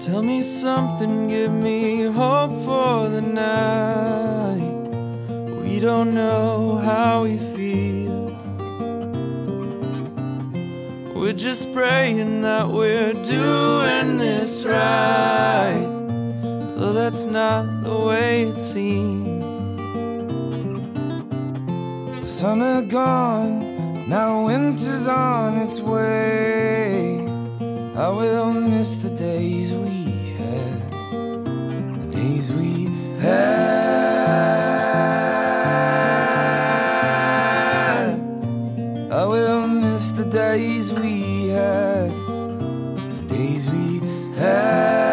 Tell me something, give me hope for the night. We don't know how we feel. We're just praying that we're doing this right. Though that's not the way it seems. Summer gone, now winter's on its way. I will miss the days we had, the days we had. I will miss the days we had, the days we had.